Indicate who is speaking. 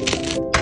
Speaker 1: Thank you.